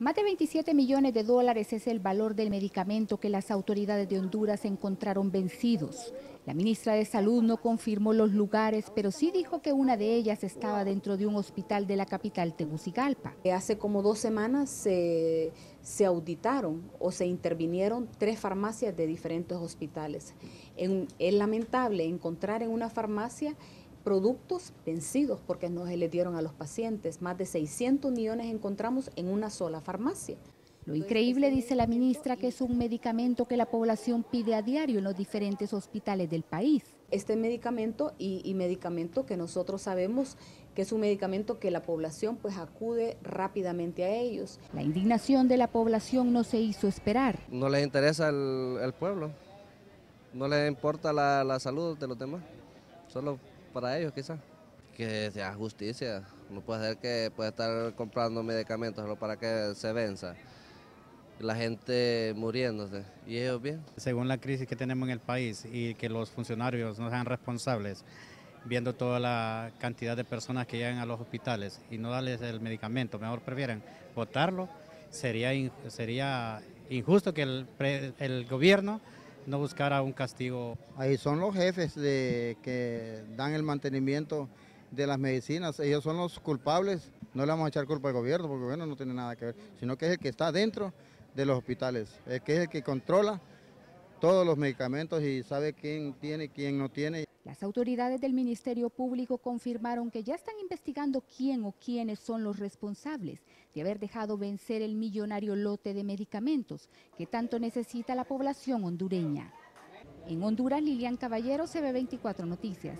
Más de 27 millones de dólares es el valor del medicamento que las autoridades de Honduras encontraron vencidos. La ministra de Salud no confirmó los lugares, pero sí dijo que una de ellas estaba dentro de un hospital de la capital Tegucigalpa. Hace como dos semanas se, se auditaron o se intervinieron tres farmacias de diferentes hospitales. es lamentable encontrar en una farmacia productos vencidos porque no se les dieron a los pacientes. Más de 600 millones encontramos en una sola farmacia. Lo increíble, dice la ministra, que es un medicamento que la población pide a diario en los diferentes hospitales del país. Este medicamento y, medicamento que nosotros sabemos que es un medicamento que la población pues acude rápidamente a ellos. La indignación de la población no se hizo esperar. No les interesa el, pueblo, no les importa la, la salud de los demás, solo para ellos quizás. Que sea justicia, no puede ser que pueda estar comprando medicamentos solo para que se venza. La gente muriéndose y ellos bien. Según la crisis que tenemos en el país y que los funcionarios no sean responsables, viendo toda la cantidad de personas que llegan a los hospitales y no darles el medicamento, mejor prefieren votarlo, sería, sería injusto que el, el gobierno no buscara un castigo. Ahí son los jefes de, que dan el mantenimiento de las medicinas, ellos son los culpables, no le vamos a echar culpa al gobierno, porque el gobierno no tiene nada que ver, sino que es el que está dentro de los hospitales, es que es el que controla todos los medicamentos y sabe quién tiene y quién no tiene. Las autoridades del Ministerio Público confirmaron que ya están investigando quién o quiénes son los responsables de haber dejado vencer el millonario lote de medicamentos que tanto necesita la población hondureña. En Honduras, Lilian Caballero, CB24 Noticias.